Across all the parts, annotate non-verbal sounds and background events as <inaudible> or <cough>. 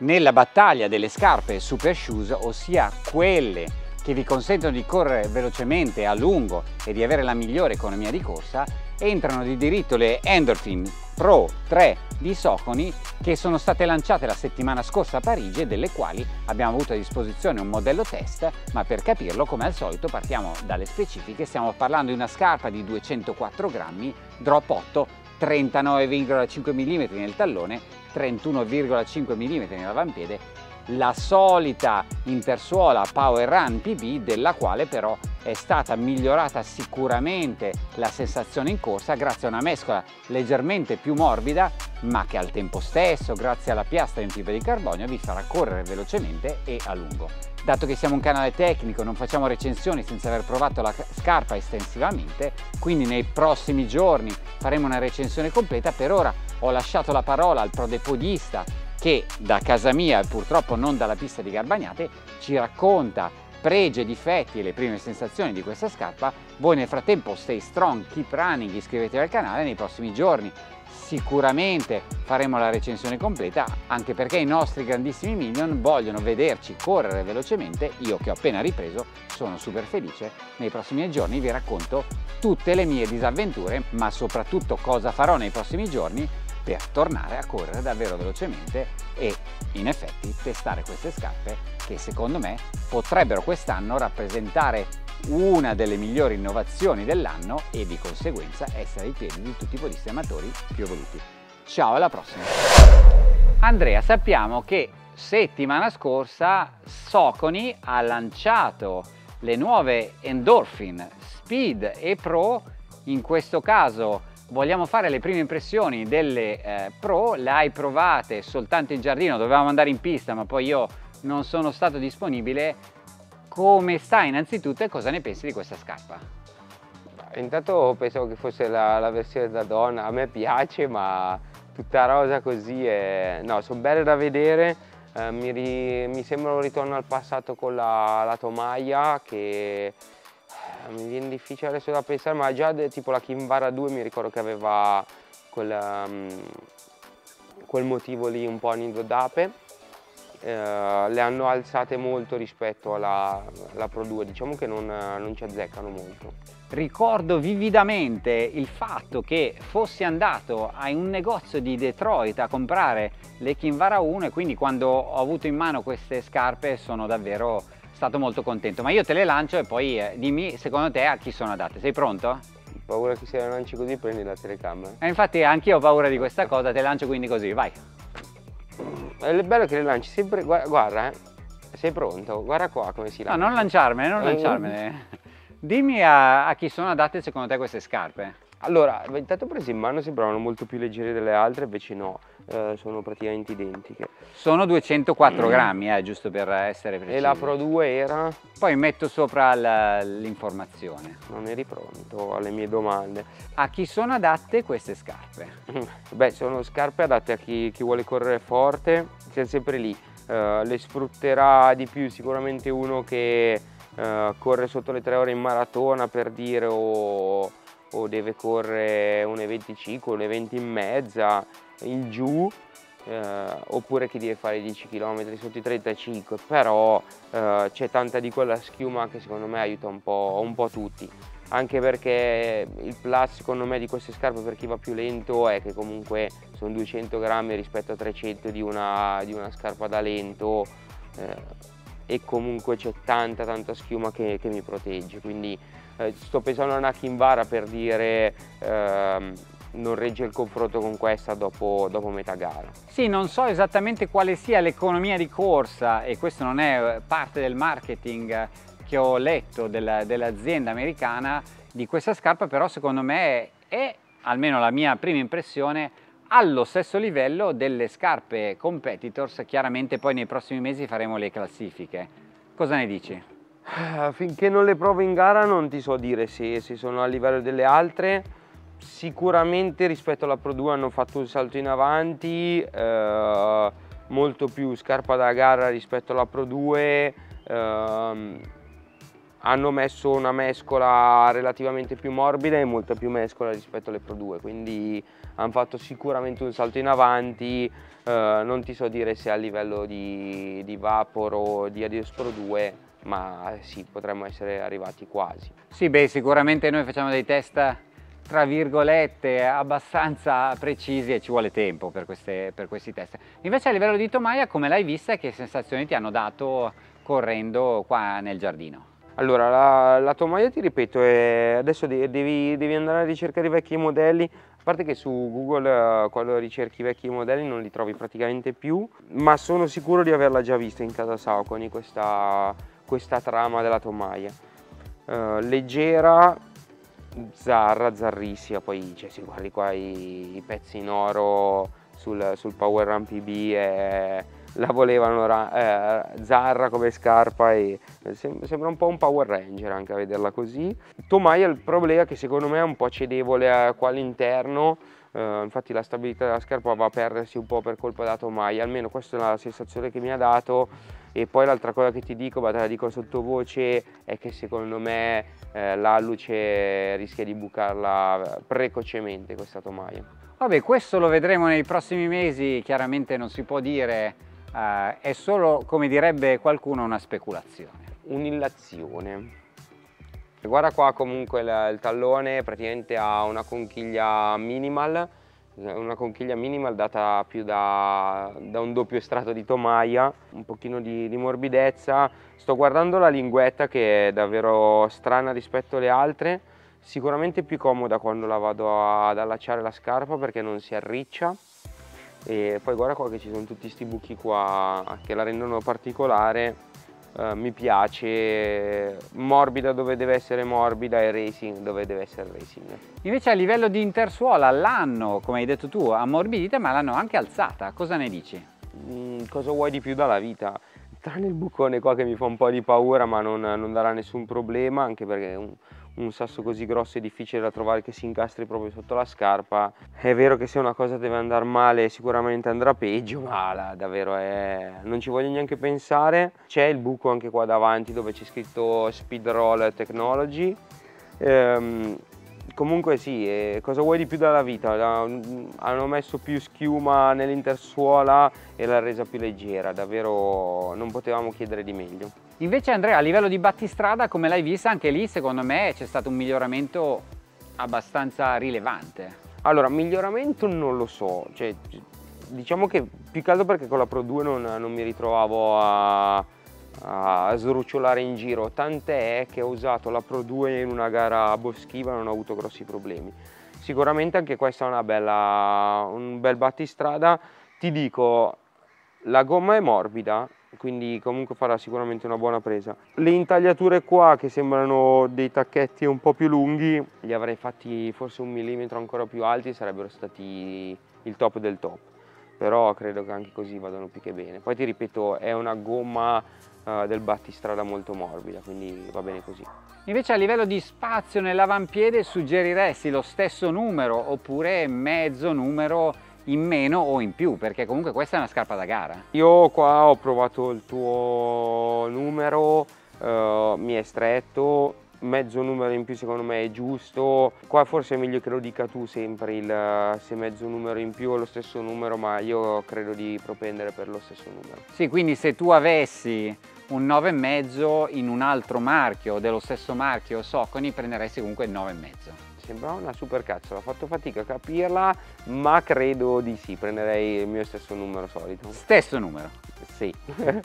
nella battaglia delle scarpe super shoes, ossia quelle che vi consentono di correre velocemente a lungo e di avere la migliore economia di corsa, entrano di diritto le Endorphin Pro 3 di Socony che sono state lanciate la settimana scorsa a Parigi e delle quali abbiamo avuto a disposizione un modello test, ma per capirlo come al solito partiamo dalle specifiche, stiamo parlando di una scarpa di 204 grammi, drop 8, 39,5 mm nel tallone, 31,5 mm nell'avampiede la solita intersuola Power Run PB della quale però è stata migliorata sicuramente la sensazione in corsa grazie a una mescola leggermente più morbida ma che al tempo stesso grazie alla piastra in fibra di carbonio vi farà correre velocemente e a lungo. Dato che siamo un canale tecnico non facciamo recensioni senza aver provato la scarpa estensivamente quindi nei prossimi giorni faremo una recensione completa per ora ho lasciato la parola al prodepodista che da casa mia, purtroppo non dalla pista di Garbagnate, ci racconta pregi e difetti e le prime sensazioni di questa scarpa. Voi nel frattempo stay strong, keep running, iscrivetevi al canale nei prossimi giorni. Sicuramente faremo la recensione completa anche perché i nostri grandissimi minion vogliono vederci correre velocemente. Io che ho appena ripreso sono super felice. Nei prossimi giorni vi racconto tutte le mie disavventure ma soprattutto cosa farò nei prossimi giorni per tornare a correre davvero velocemente e in effetti testare queste scarpe che secondo me potrebbero quest'anno rappresentare una delle migliori innovazioni dell'anno e di conseguenza essere ai piedi di tutti i podisti amatori più evoluti. Ciao alla prossima! Andrea, sappiamo che settimana scorsa Socony ha lanciato le nuove Endorphin Speed e Pro, in questo caso vogliamo fare le prime impressioni delle eh, Pro, le hai provate soltanto in giardino, dovevamo andare in pista ma poi io non sono stato disponibile, come sta innanzitutto e cosa ne pensi di questa scarpa? Intanto pensavo che fosse la, la versione da donna, a me piace ma tutta rosa così è... no, sono belle da vedere, eh, mi, ri... mi, sembra un ritorno al passato con la, la tomaia che mi viene difficile adesso da pensare, ma già tipo la Kinvara 2 mi ricordo che aveva quel, um, quel motivo lì un po' nido d'ape. Uh, le hanno alzate molto rispetto alla, alla Pro 2, diciamo che non, non ci azzeccano molto. Ricordo vividamente il fatto che fossi andato a un negozio di Detroit a comprare le Kinvara 1 e quindi quando ho avuto in mano queste scarpe sono davvero stato molto contento, ma io te le lancio e poi eh, dimmi secondo te a chi sono adatte. Sei pronto? Ho paura che se le lanci così prendi la telecamera. E eh, infatti anch'io ho paura di questa cosa, te lancio quindi così, vai. È bello che le lanci sempre, guarda, guarda eh, sei pronto, guarda qua come si lancia. No, non lanciarmene, non eh, lanciarmene. Dimmi a, a chi sono adatte secondo te queste scarpe. Allora, intanto prese in mano sembravano molto più leggere delle altre, invece no, eh, sono praticamente identiche. Sono 204 <clears throat> grammi, eh, giusto per essere precisi. E la Pro 2 era? Poi metto sopra l'informazione. Non eri pronto alle mie domande. A chi sono adatte queste scarpe? <laughs> Beh, sono scarpe adatte a chi, chi vuole correre forte, siamo sempre lì. Uh, le sfrutterà di più sicuramente uno che uh, corre sotto le tre ore in maratona per dire o o deve correre 1,25, 1,20 in mezza, in giù, eh, oppure chi deve fare 10 km sotto i 35, però eh, c'è tanta di quella schiuma che secondo me aiuta un po', un po' tutti. Anche perché il plus secondo me di queste scarpe per chi va più lento è che comunque sono 200 grammi rispetto a 300 di una, di una scarpa da lento eh, e comunque c'è tanta tanta schiuma che, che mi protegge. Quindi eh, sto pensando a una Kinvara per dire ehm, non regge il confronto con questa dopo, dopo, metà gara. Sì, non so esattamente quale sia l'economia di corsa e questo non è eh, parte del marketing che ho letto dell'azienda americana di questa scarpa, però secondo me è, almeno la mia prima impressione, allo stesso livello delle scarpe competitors, chiaramente poi nei prossimi mesi faremo le classifiche. Cosa ne dici? Eh, finché non le provo in gara non ti so dire se, se sono a livello delle altre, sicuramente rispetto alla Pro 2 hanno fatto un salto in avanti, eh, molto più scarpa da gara rispetto alla Pro 2, eh, hanno messo una mescola relativamente più morbida e molta più mescola rispetto alle Pro 2, quindi hanno fatto sicuramente un salto in avanti, eh, non ti so dire se a livello di, di Vapor o di Adios Pro 2, ma sì, potremmo essere arrivati quasi. Sì, beh, sicuramente noi facciamo dei test tra virgolette abbastanza precisi e ci vuole tempo per, queste, per questi test. Invece a livello di tomaia come l'hai vista e che sensazioni ti hanno dato correndo qua nel giardino? Allora, la, la tomaia ti ripeto, è, adesso devi, devi, andare a ricercare i vecchi modelli, a parte che su Google eh, quando ricerchi i vecchi modelli non li trovi praticamente più, ma sono sicuro di averla già vista in casa Sauconi questa, questa trama della tomaia. Uh, leggera, zarra, zarrissima, poi cioè, se guardi qua i, i pezzi in oro sul, sul Power Run PB è la volevano eh, Zarra come scarpa e sembra un po' un Power Ranger anche a vederla così. Tomaia il problema è che secondo me è un po' cedevole qua all'interno, eh, infatti la stabilità della scarpa va a perdersi un po' per colpa della Tomaia, almeno questa è la sensazione che mi ha dato e poi l'altra cosa che ti dico, ma te la dico sottovoce, è che secondo me eh, l'alluce rischia di bucarla precocemente questa Tomaia. Vabbè, questo lo vedremo nei prossimi mesi, chiaramente non si può dire eh, è solo, come direbbe qualcuno, una speculazione. Un'illazione. Guarda qua comunque il, il tallone praticamente ha una conchiglia minimal, una conchiglia minimal data più da, da un doppio strato di tomaia, un pochino di, di, morbidezza. Sto guardando la linguetta che è davvero strana rispetto alle altre, sicuramente più comoda quando la vado ad allacciare la scarpa perché non si arriccia. E poi guarda qua che ci sono tutti questi buchi qua che la rendono particolare uh, mi piace morbida dove deve essere morbida e racing dove deve essere racing invece a livello di intersuola l'hanno come hai detto tu ammorbidita ma l'hanno anche alzata cosa ne dici? Mm, cosa vuoi di più dalla vita? tranne il bucone qua che mi fa un po' di paura ma non, non darà nessun problema anche perché un, un sasso così grosso è difficile da trovare che si incastri proprio sotto la scarpa. È vero che se una cosa deve andare male sicuramente andrà peggio, ma la, davvero è... non ci voglio neanche pensare. C'è il buco anche qua davanti dove c'è scritto Speed Roll Technology. Ehm, comunque sì, eh, cosa vuoi di più dalla vita? hanno messo più schiuma nell'intersuola e l'ha resa più leggera, davvero non potevamo chiedere di meglio. Invece Andrea, a livello di battistrada, come l'hai vista, anche lì secondo me c'è stato un miglioramento abbastanza rilevante. Allora, miglioramento non lo so, cioè, diciamo che più che altro perché con la Pro 2 non, non mi ritrovavo a a sdrucciolare in giro, tant'è che ho usato la Pro 2 in una gara boschiva e non ho avuto grossi problemi. Sicuramente anche questa è bella, un bel battistrada, ti dico la gomma è morbida, quindi comunque farà sicuramente una buona presa. Le intagliature qua che sembrano dei tacchetti un po' più lunghi, li avrei fatti forse un millimetro ancora più alti, sarebbero stati il top del top però credo che anche così vadano più che bene. Poi ti ripeto, è una gomma uh, del battistrada molto morbida, quindi va bene così. Invece a livello di spazio nell'avampiede suggeriresti lo stesso numero oppure mezzo numero in meno o in più, perché comunque questa è una scarpa da gara. Io qua ho provato il tuo numero, uh, mi è stretto, mezzo numero in più secondo me è giusto. Qua forse è meglio che lo dica tu sempre il, se mezzo numero in più o lo stesso numero ma io credo di propendere per lo stesso numero. Sì quindi se tu avessi un 9,5 in un altro marchio dello stesso marchio Soconi prenderesti comunque il 9,5 sembra una super cazzo, ho fatto fatica a capirla, ma credo di sì, prenderei il mio stesso numero solito. Stesso numero? Sì. <laughs>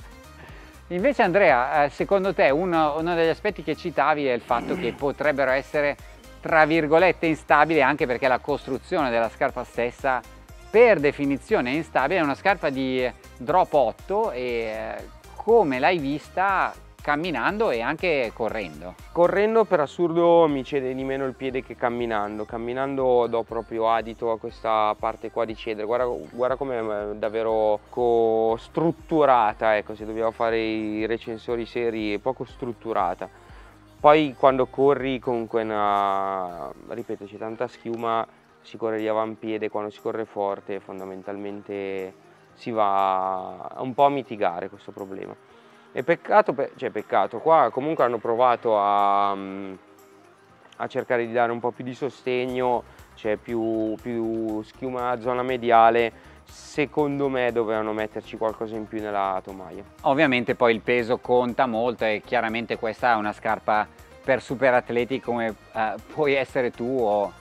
Invece Andrea, eh, secondo te uno, uno, degli aspetti che citavi è il fatto che potrebbero essere tra virgolette instabili anche perché la costruzione della scarpa stessa per definizione è instabile, è una scarpa di drop 8 e eh, come l'hai vista camminando e anche correndo. Correndo per assurdo mi cede di meno il piede che camminando, camminando do proprio adito a questa parte qua di cedere, guarda, guarda è davvero strutturata, ecco se dobbiamo fare i recensori seri, poco strutturata. Poi quando corri comunque una, ripeto c'è tanta schiuma, si corre di avampiede, quando si corre forte fondamentalmente si va un po' a mitigare questo problema. E peccato, cioè peccato, qua comunque hanno provato a, mm, a cercare di dare un po' più di sostegno, c'è più, più schiuma zona mediale, secondo me dovevano metterci qualcosa in più nella tomaia. Ovviamente poi il peso conta molto e chiaramente questa è una scarpa per super atleti come eh, puoi essere tu o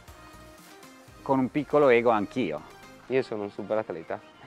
con un piccolo ego anch'io. Io sono un super atleta, <laughs>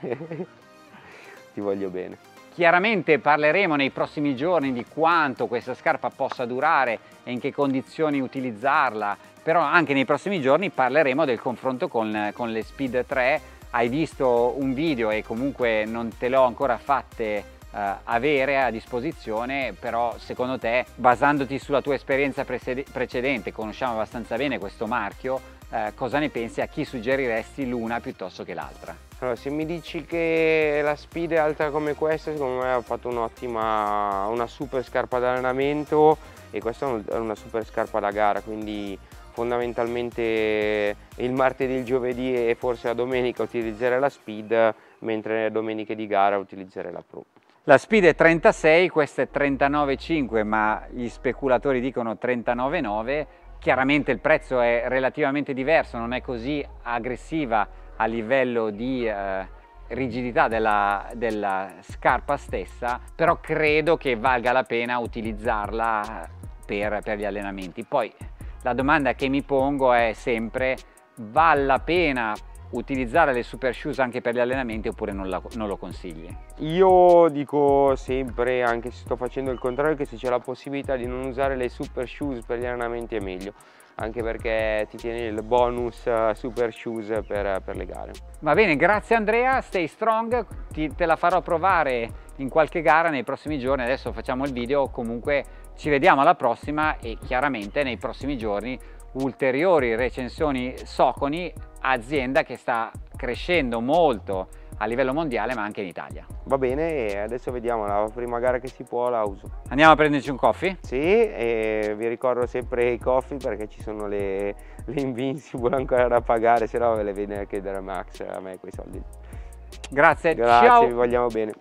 ti voglio bene. Chiaramente parleremo nei prossimi giorni di quanto questa scarpa possa durare e in che condizioni utilizzarla, però anche nei prossimi giorni parleremo del confronto con, con le Speed 3. Hai visto un video e comunque non te l'ho ancora fatte uh, avere a disposizione, però secondo te, basandoti sulla tua esperienza precedente, conosciamo abbastanza bene questo marchio, uh, cosa ne pensi? A chi suggeriresti l'una piuttosto che l'altra? Allora, se mi dici che la speed è alta come questa, secondo me ha fatto un'ottima, una super scarpa d'allenamento e questa è una super scarpa da gara, quindi fondamentalmente il martedì, il giovedì e forse la domenica utilizzerei la speed, mentre le domeniche di gara utilizzerei la pro. La speed è 36, questa è 39,5 ma gli speculatori dicono 39,9 chiaramente il prezzo è relativamente diverso, non è così aggressiva a livello di eh, rigidità della, della scarpa stessa, però credo che valga la pena utilizzarla per, per gli allenamenti. Poi la domanda che mi pongo è sempre, vale la pena utilizzare le super shoes anche per gli allenamenti oppure non, la, non, lo consigli? Io dico sempre, anche se sto facendo il contrario, che se c'è la possibilità di non usare le super shoes per gli allenamenti è meglio anche perché ti tieni il bonus eh, super shoes per, per le gare. Va bene, grazie Andrea, stay strong, ti, te la farò provare in qualche gara nei prossimi giorni, adesso facciamo il video, comunque ci vediamo alla prossima e chiaramente nei prossimi giorni ulteriori recensioni Soconi, azienda che sta crescendo molto a livello mondiale ma anche in Italia. Va bene e adesso vediamo la prima gara che si può la uso. Andiamo a prenderci un coffee? Sì e vi ricordo sempre i coffee perché ci sono le, le Invincible ancora da pagare se no ve le viene a chiedere Max a me quei soldi. Grazie, Grazie, ciao. vi vogliamo bene.